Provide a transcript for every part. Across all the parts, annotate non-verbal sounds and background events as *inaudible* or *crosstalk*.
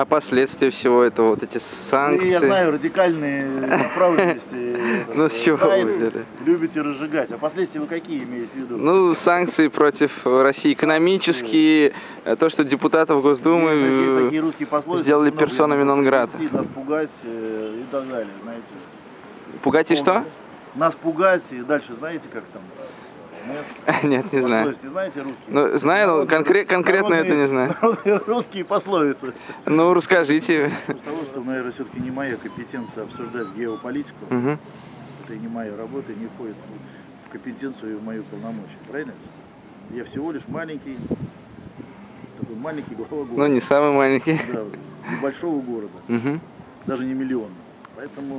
А последствия всего этого, вот эти Ну, санкции? я знаю радикальные направленности. *laughs* Ну, с чего вы взяли? Любите разжигать. А последствия вы какие имеете в виду? Ну, санкции против России экономические, то, что депутатов Госдумы сделали персонами привести, Нас пугать э, и так далее, знаете. пугать и что? Нас пугать и дальше знаете как там? Нет? *laughs* Нет, не знаю. Не знаете русские? Ну, знаю, но конкре- конкретно это не знаю. *laughs* русские пословицы. Ну, расскажите. С того, что, наверное, все-таки не моя компетенция обсуждать геополитику. Это не моя работа, и не входит в компетенцию и в мою полномочия. Правильно? Я всего лишь маленький, такой маленький глава Ну, города. не самый маленький. Да, небольшого города, даже не миллион. Поэтому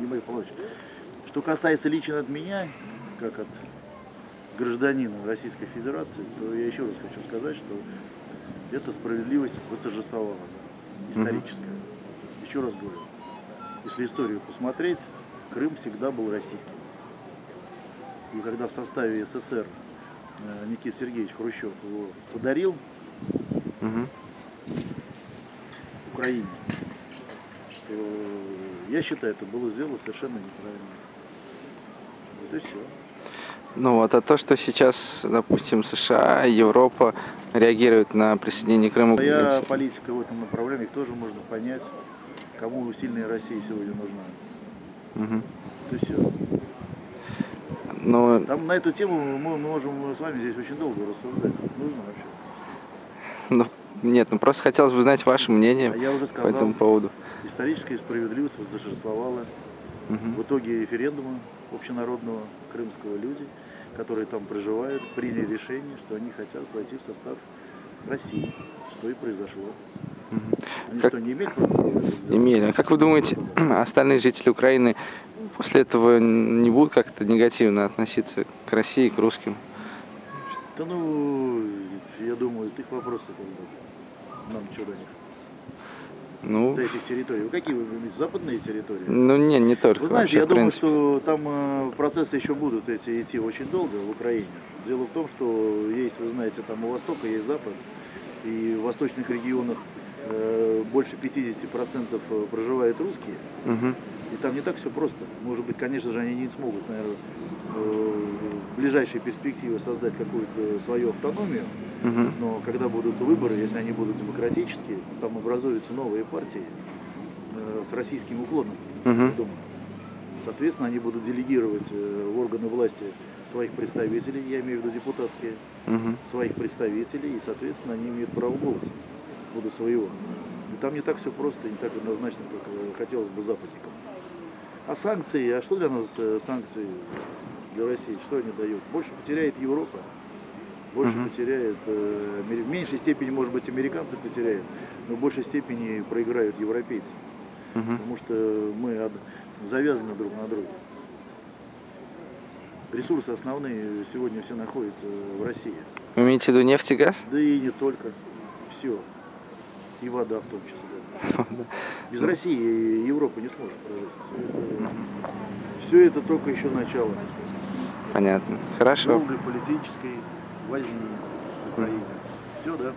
не мой полномочия. Что касается лично от меня, как от гражданина Российской Федерации, то я еще раз хочу сказать, что эта справедливость восторжествовала, историческая. Еще раз говорю, если историю посмотреть, Крым всегда был российским. И когда в составе СССР э, Никита Сергеевич Хрущев его подарил Мгм. Украине, то я считаю, это было сделано совершенно неправильно. Вот и все. Ну вот, а то, что сейчас, допустим, США, Европа реагируют на присоединение Крыма Моя политика в этом направлении тоже можно понять, кому сильная Россия сегодня нужна. Мгм. Вот и все. Ну, Там на эту тему мы можем с вами здесь очень долго рассуждать. Нужно вообще. ну, нет, ну просто хотелось бы знать ваше мнение А я уже по сказал, этому поводу. историческая справедливость восторжествовала. Мгм. В итоге референдума общенародного крымского люди, которые там проживают, приняли решение, что они хотят войти в состав России, что и произошло. Они Как- что, не имеют права? Эмиль, а как вы думаете, *clears throat* остальные жители Украины после этого не будут как-то негативно относиться к России, к русским? Да ну, я думаю, их вопросы. Нам что до них? Ну, До этих территорий. Вы какие вы имеете? Западные территории? ну не, не только. Вы знаете, вообще, я думаю, что там э, процессы еще будут эти идти очень долго в Украине. Дело в том, что есть, вы знаете, там у Востока есть Запад, и в восточных регионах э, больше 50% проживают русские, Мгм. И там не так все просто. Может быть, конечно же, они не смогут, наверное, э, в ближайшей перспективе создать какую-то свою автономию, но когда будут выборы, если они будут демократические, там образуются новые партии э, с российским уклоном. Я думаю. Соответственно, они будут делегировать э, в органы власти своих представителей, я имею в виду депутатские, своих представителей, и, соответственно, они имеют право голоса, будут своего. И там не так все просто, не так однозначно, как э, хотелось бы западникам. А санкции, а что для нас э, санкции для России, что они дают? Больше потеряет Европа, больше Мгм. потеряет, э, в меньшей степени, может быть, американцы потеряют, но в большей степени проиграют европейцы Мгм. потому что мы завязаны друг на друга. Ресурсы основные сегодня все находятся в России. Вы имеете в виду нефть и газ? Да и не только. Все. И вода в том числе. Без России Европа не сможет прожить. Все это, только еще начало Понятно. Хорошо. политической возни в Украине. Все, да?